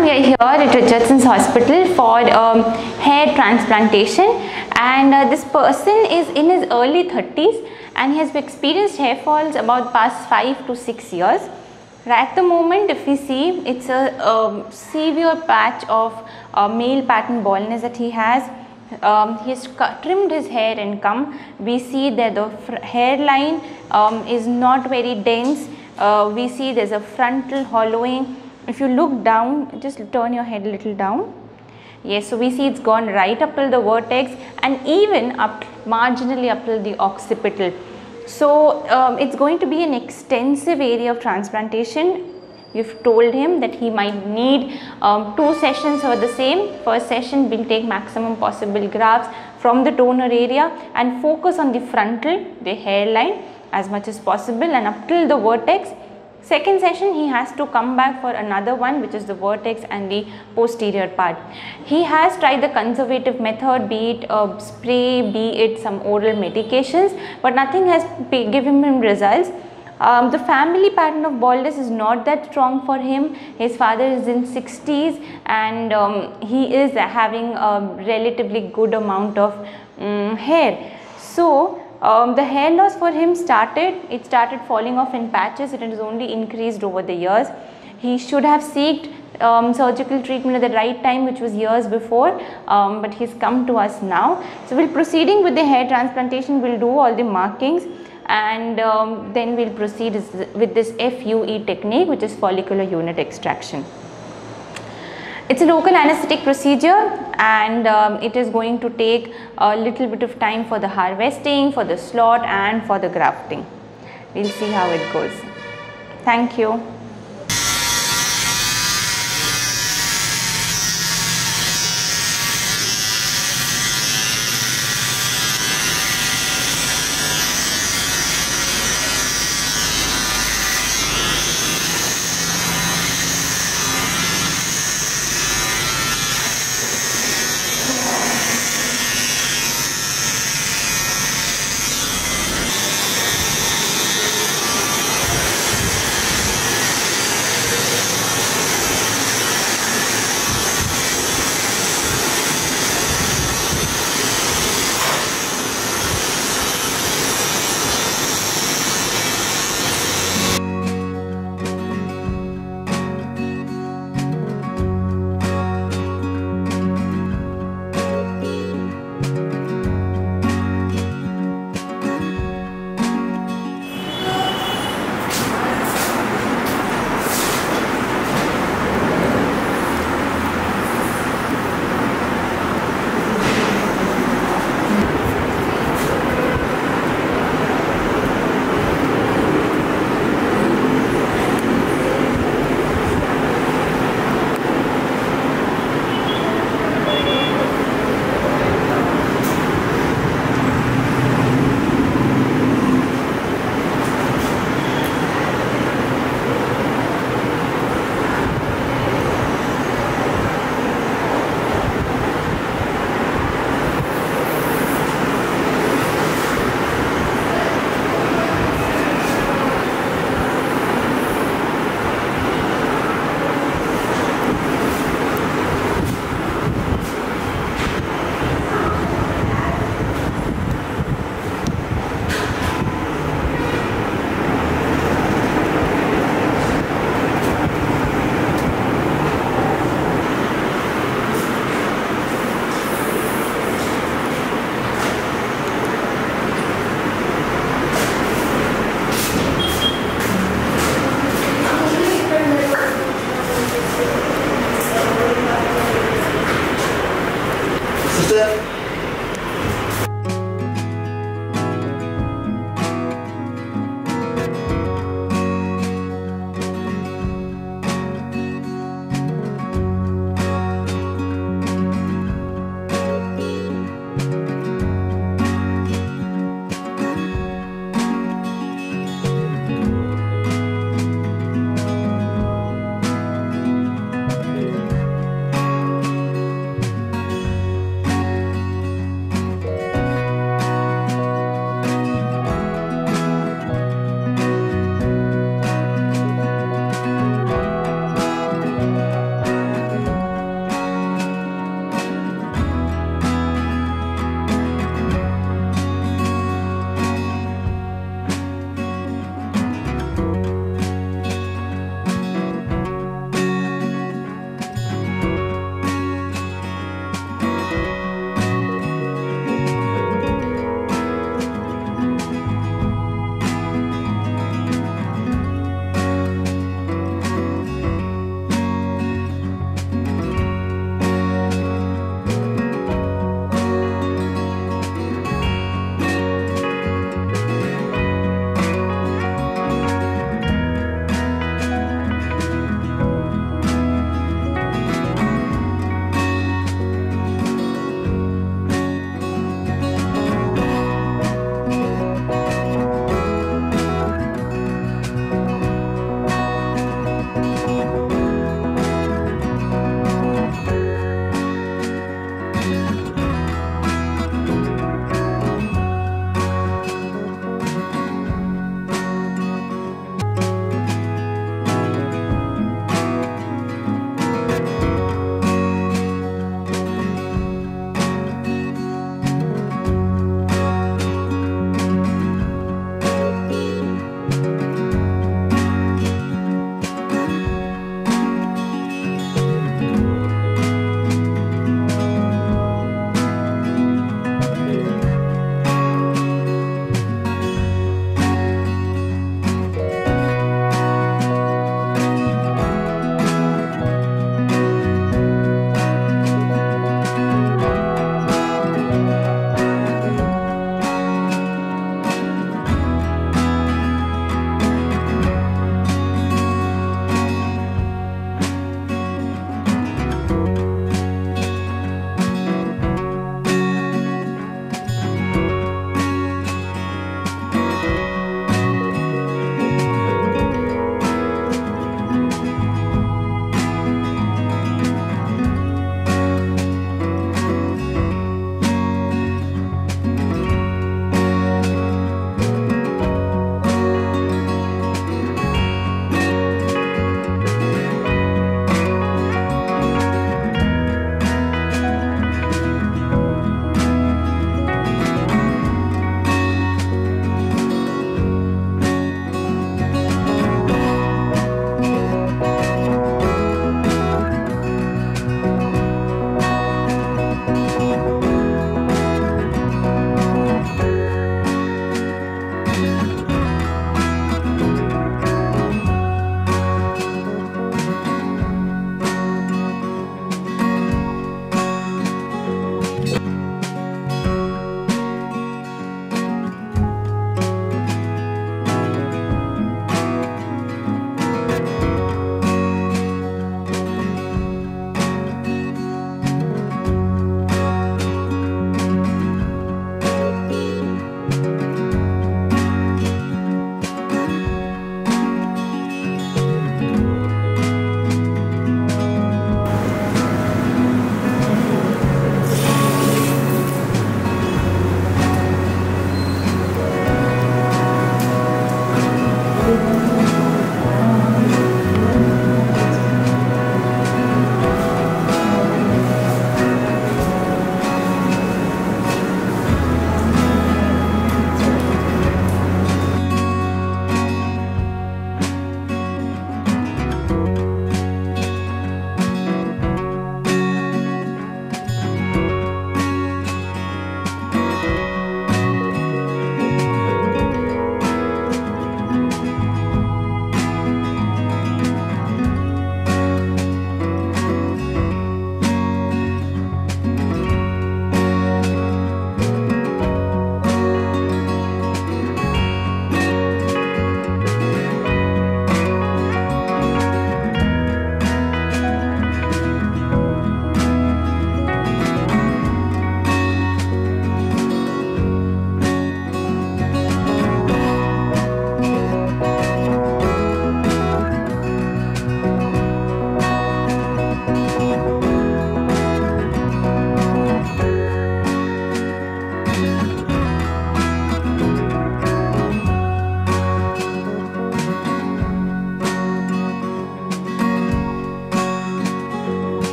we are here at Richardson's Hospital for um, hair transplantation and uh, this person is in his early 30s and he has experienced hair falls about past 5 to 6 years. At the moment if we see it's a, a severe patch of uh, male pattern baldness that he has. Um, he's trimmed his hair and come. We see that the hairline um, is not very dense. Uh, we see there's a frontal hollowing if you look down just turn your head a little down. Yes so we see it's gone right up till the vertex and even up marginally up till the occipital. So um, it's going to be an extensive area of transplantation. You've told him that he might need um, two sessions for the same. First session will take maximum possible grafts from the donor area and focus on the frontal the hairline as much as possible and up till the vertex Second session he has to come back for another one which is the vertex and the posterior part. He has tried the conservative method be it a spray, be it some oral medications but nothing has given him results. Um, the family pattern of baldness is not that strong for him. His father is in 60s and um, he is having a relatively good amount of um, hair. So, um, the hair loss for him started, it started falling off in patches, it has only increased over the years. He should have sought um, surgical treatment at the right time which was years before um, but he's come to us now. So we'll proceeding with the hair transplantation, we'll do all the markings and um, then we'll proceed with this FUE technique which is follicular unit extraction. It's a local anesthetic procedure and um, it is going to take a little bit of time for the harvesting, for the slot and for the grafting. We'll see how it goes. Thank you.